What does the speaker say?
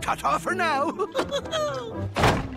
Ta-ta for now.